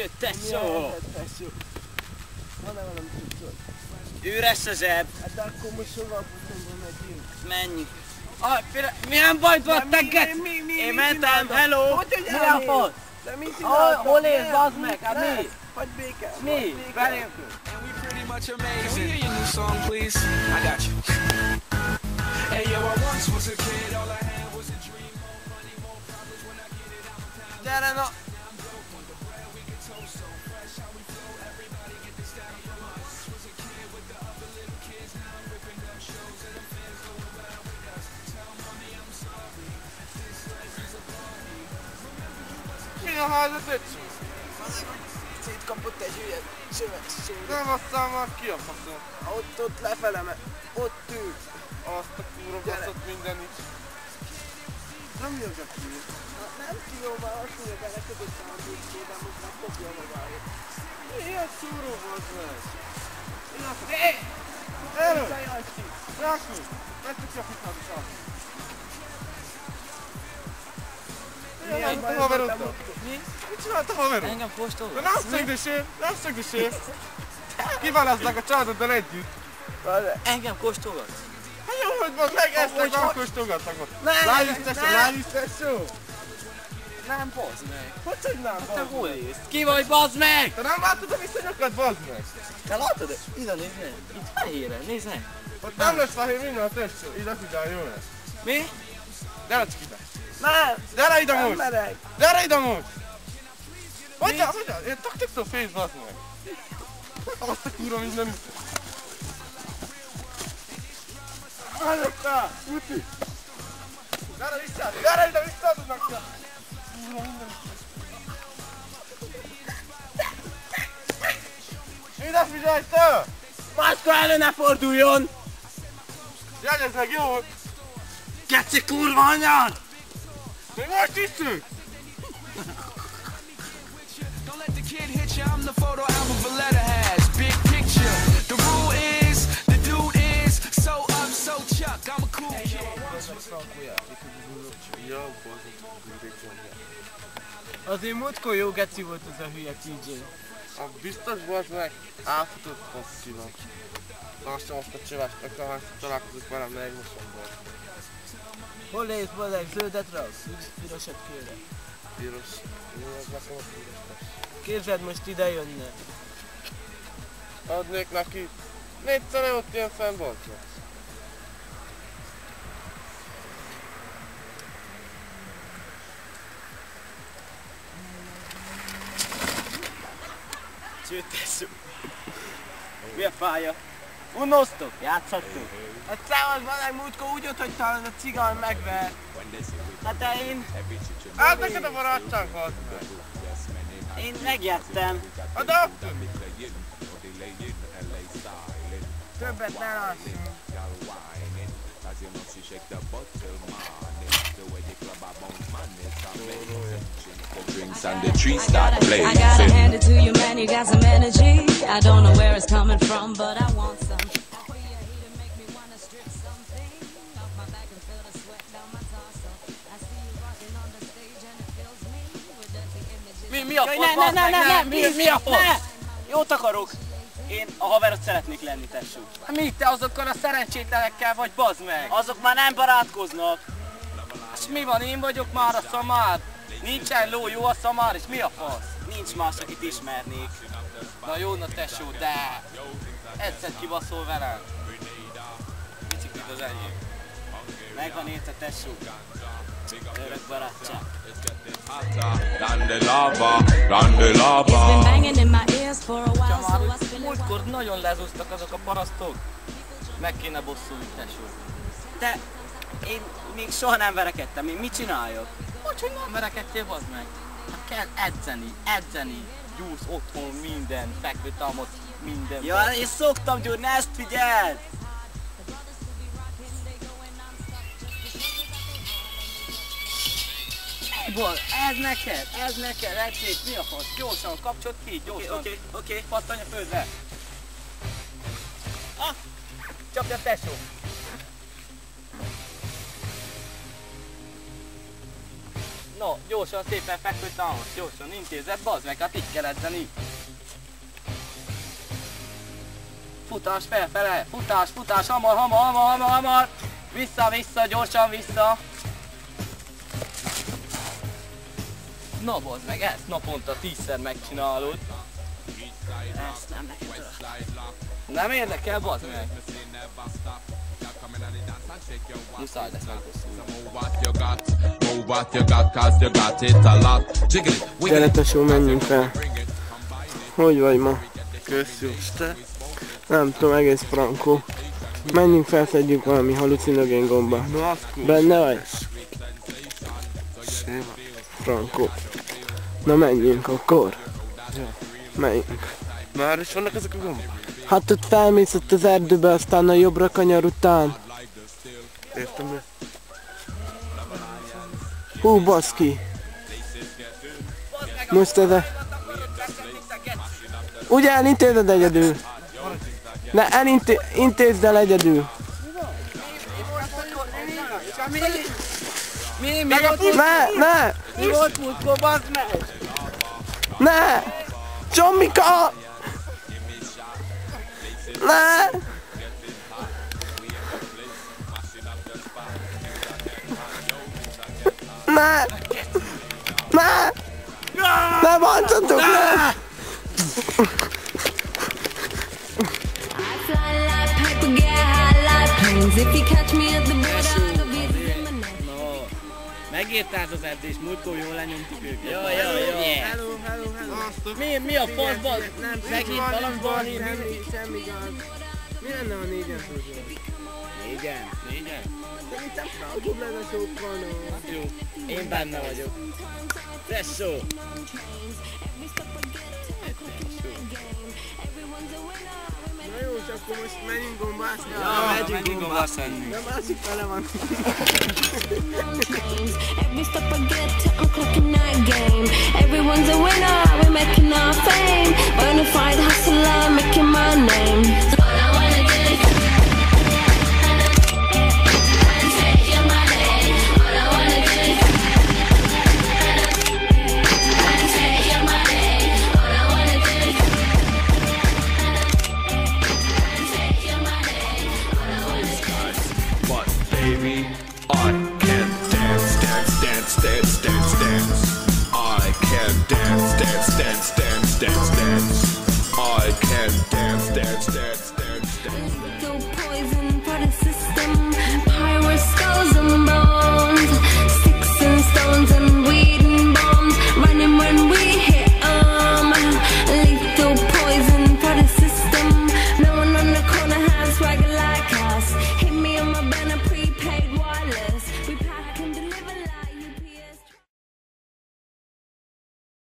Sőt, tesó! Jaj, tesó. Van-e valami tudod? Üres a zseb. Hát de akkor most hova futunk, megyünk? Menjünk. Ah, például, milyen bajt De volt te, mi- gec? mi- mi- mi- Én mentem, hello! Hogy, hogy Mi a elmész? fasz? De mit csináltam? hol élsz, Nem, bazd meg? Hát nem. mi? Hagyj békén. Mi? we pretty much amazing. Can we hear your new song, please? I got you. Hey yo, I once was a kid, all I had a házat öcső? Szétkapott egy hülye csöves sóra. Nem aztán már ki a faszom. Ott, ott lefele, mert ott ült. Azt a kurva baszott minden is. Nem jó csak ki. Nem tudom, már azt mondja, belekötött a bűcsében, most már kopja magáért. Ilyen szúró volt meg. Hé! Elő! Jancsi! Rákni! Vettük a fikat is azt. Milyen a baj haveroddal? voltam ott? Mi? Mit csinált a haverod? Engem kóstol? De nem szegdesé, nem szegdesé. Kiválasztnak a családoddal együtt. Várj, Engem kóstolgatsz? Hát jó, hogy van, megesznek, Hogy- akkor stogatnak ott. Ne, Lájus ne, tesó, ne. lájus tesó. Nem, bazd meg. Hogy hogy nem Te van? hol élsz? Ki vagy, bazd meg? Te nem látod a viszonyokat, bazd meg? Te látod? Ide nézd meg. Itt fehére, nézd meg. Ott nem lesz fehér minden a tesó. Ide figyelj, jó lesz. Mi? Gyere csak ide. Nem! Gyere ide Nem most. merek! Gyere ide most. Hogyan, hogyan? Én taktikszó fész, bazd meg. Azt a kurva minden. Álljottál! Uti! Gyere vissza! Gyere ide vissza, tudnak ki! Kurva minden. Ide figyelj te! Máskor elő ne forduljon! Jegyezd meg, jó? Geci kurva anyád! Még most iszünk! Don't let the kid hit you. I'm the photo album Valletta has. Big picture. The rule is, the dude is so up, so chuck. I'm a cool kid. Azért múltkor jó geci volt ez a hülye TJ. A biztos volt meg, átfutott passzival. Azt sem azt a csöves, akkor ha találkozik velem, megmosom volt. Hol élsz, bazeg, zöldet raksz? Pirosat kérek. Piros. Képzeld, most ide jönne. Adnék neki. Négyszer ott ilyen szemboltja. Sőt, tesó. Mi a pálya? Unoztok? Játszhattunk? Hát szállad bazeg, múltkor úgy ott hagytál, hogy a cigány megver. Hát de én, Hát neked a volt. én megjettem. A doktor! Többet ne lássunk. drinks and the trees start I gotta hand it to you, man. You got some energy. I don't know where it's coming from, but I want some. Mi, mi a Jaj, fasz? ne, ne, ne, meg, ne, mi, mi, a ne! fasz? Jót akarok. Én a haverot szeretnék lenni, tesó. Hát mi te azokkal a szerencsétlenekkel vagy, bazd meg? Azok már nem barátkoznak. És mi van, én vagyok már a szamár? Nincsen ló, jó a szamár, és mi a fasz? Nincs más, akit ismernék. Na jó, na tesó, de egyszer kibaszol velem. Biciklit az enyém. Megvan érte, tesó. Örök barátság. Múltkor nagyon lezúztak azok a parasztok. Meg kéne bosszulni, tesó. Te, én még soha nem verekedtem, én mit csináljak? Hogy, hogy nem verekedtél, bazd meg? Hát kell edzeni, edzeni. Gyúrsz otthon minden, fekvőtámad, minden. Ja, én szoktam gyúrni, ezt figyeld! Ból, ez neked, ez neked, edzés, mi a fasz? Gyorsan, kapcsolt ki, Oké, gyorsan. oké, oké. Pattanj a földre. Ah, csapja a tesó. No, gyorsan, szépen fekvő távol, gyorsan, intézed, bazd meg, hát így kell edzeni. Futás felfele, futás, futás, hamar, hamar, hamar, hamar, hamar. Vissza, vissza, gyorsan vissza. Na bazd meg, ezt naponta tízszer megcsinálod. Ezt nem tudod. Nem érdekel, bazd meg. Muszáj lesz megbosszulni. Move what you got, move what you got, cause you got it a lot. Jiggle it, wiggle Gyere it, tesó, menjünk fel. Hogy vagy ma? Köszönöm, te? Nem tudom, egész frankó. Menjünk fel, szedjünk valami halucinogén gomba. Benne vagy? Frankó. Na menjünk akkor. Menjünk. Már is vannak ezek a gombák? Hát ott felmész ott az erdőbe, aztán a jobbra kanyar után. Értem mi? Hú, baszki. Most ez. Ugye elintézed egyedül? Ne, elintézd el egyedül. Mi, mi Ne, ne, mi volt múltkor, bazd meg? ne! Csombika! Ne! I'll be the name. No. Megírtád az edzés, múltkor jól lenyomtuk őket. Jó, jó, jó. Hello, hello, hello. Mi, mi a faszban? Megint valami valami. semmi, gond. Mi lenne, ha négyen fúzol? Négyen? Négyen? Szerintem frankóbb lenne sokkal, no. Jó. Én benne vagyok. Presszó. Na jó, és akkor most menjünk gombászni. Ja, megyünk gombászni. De másik fele van. Every step I get dance, dance,